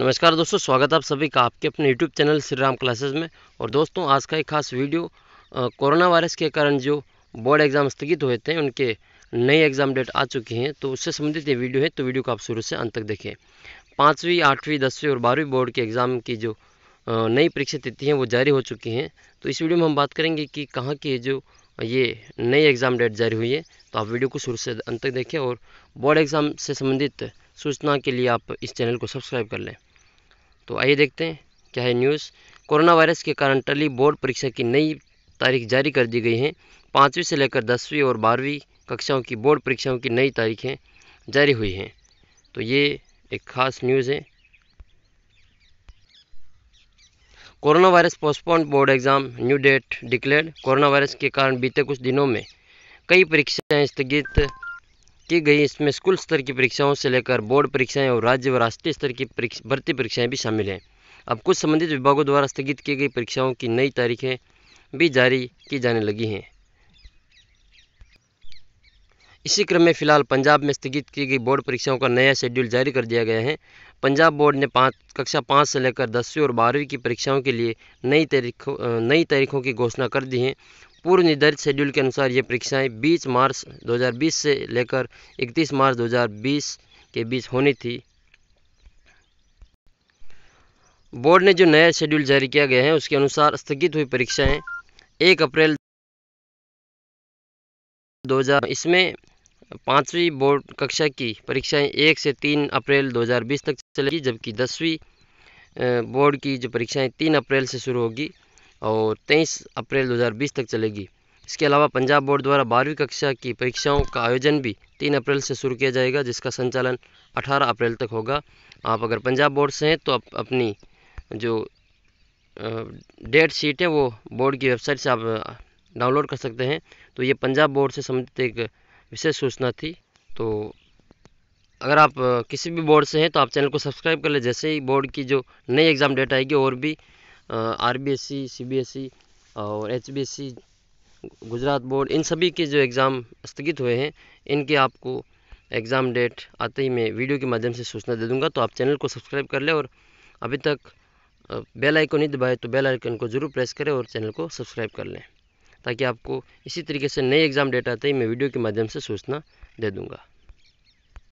नमस्कार दोस्तों, स्वागत है आप सभी का आपके अपने YouTube channel Shri Ram classes में। और दोस्तों, आज का एक खास वीडियो कोरोना वायरस के कारण जो बोर्ड एग्ज़ाम स्थगित हुए थे, उनके नए एग्ज़ाम डेट आ चुकी हैं तो उससे संबंधित ये वीडियो है तो वीडियो को आप शुरू से अंत तक देखें। पाँचवीं, आठवीं, दसवीं और बारहवीं बोर्ड के एग्ज़ाम की जो नई परीक्षा तिथि हैं, वो जारी हो चुकी हैं। तो इस वीडियो में हम बात करेंगे कि कहाँ की जो ये नई एग्ज़ाम डेट जारी हुई है तो आप वीडियो को शुरू से अंत तक देखें और बोर्ड एग्ज़ाम से संबंधित सूचना के लिए आप इस चैनल को सब्सक्राइब कर लें। तो आइए देखते हैं, क्या है न्यूज़? कोरोना वायरस के कारण टली बोर्ड परीक्षा की नई तारीख जारी कर दी गई है। पाँचवीं से लेकर दसवीं और बारहवीं कक्षाओं की बोर्ड परीक्षाओं की नई तारीखें जारी हुई हैं। तो ये एक खास न्यूज़ है। Corona virus postpone board exam new date declared. Corona virus के कारण बीते कुछ दिनों में कई परीक्षाएँ स्थगित की गई इसमें स्कूल स्तर की परीक्षाओं से लेकर बोर्ड परीक्षाएँ और राज्य व राष्ट्रीय स्तर की भर्ती परीक्षाएँ भी शामिल हैं। अब कुछ संबंधित विभागों द्वारा स्थगित की गई परीक्षाओं की नई तारीखें भी जारी की जाने लगी हैं। इसी क्रम में फ़िलहाल पंजाब में स्थगित की गई बोर्ड परीक्षाओं का नया शेड्यूल जारी कर दिया गया है। पंजाब बोर्ड ने पाँच, कक्षा पाँच से लेकर दसवीं और बारहवीं की परीक्षाओं के लिए नई तारीखों नई तारीखों की घोषणा कर दी है। पूर्व निर्धारित शेड्यूल के अनुसार ये परीक्षाएँ 20 मार्च 2020 से लेकर 31 मार्च 2020 के बीच होनी थी। बोर्ड ने जो नया शेड्यूल जारी किया गया है, उसके अनुसार स्थगित हुई परीक्षाएँ 1 अप्रैल 2000 इसमें पाँचवीं बोर्ड कक्षा की परीक्षाएँ 1 से 3 अप्रैल 2020 तक चलेगी, जबकि दसवीं बोर्ड की जो परीक्षाएँ 3 अप्रैल से शुरू होगी। और 23 अप्रैल 2020 तक चलेगी। इसके अलावा पंजाब बोर्ड द्वारा बारहवीं कक्षा की परीक्षाओं का आयोजन भी 3 अप्रैल से शुरू किया जाएगा, जिसका संचालन 18 अप्रैल तक होगा। आप अगर पंजाब बोर्ड से हैं तो आप अपनी जो डेट शीट है वो बोर्ड की वेबसाइट से आप डाउनलोड कर सकते हैं। तो ये पंजाब बोर्ड से संबंधित एक विशेष सूचना थी। तो अगर आप किसी भी बोर्ड से हैं तो आप चैनल को सब्सक्राइब कर ले। जैसे ही बोर्ड की जो नई एग्ज़ाम डेट आएगी और भी R B S C C B S E और H B S C Gujarat board, इन सभी के जो एग्ज़ाम स्थगित हुए हैं, इनके आपको एग्ज़ाम डेट आते ही मैं वीडियो के माध्यम से सूचना दे दूँगा तो आप चैनल को सब्सक्राइब कर लें और अभी तक बेल आइकन नहीं दबाए तो बेल आइकन को ज़रूर प्रेस करें और चैनल को सब्सक्राइब कर लें, ताकि आपको इसी तरीके से नए एग्ज़ाम डेट आते ही मैं वीडियो के माध्यम से सूचना दे दूँगा।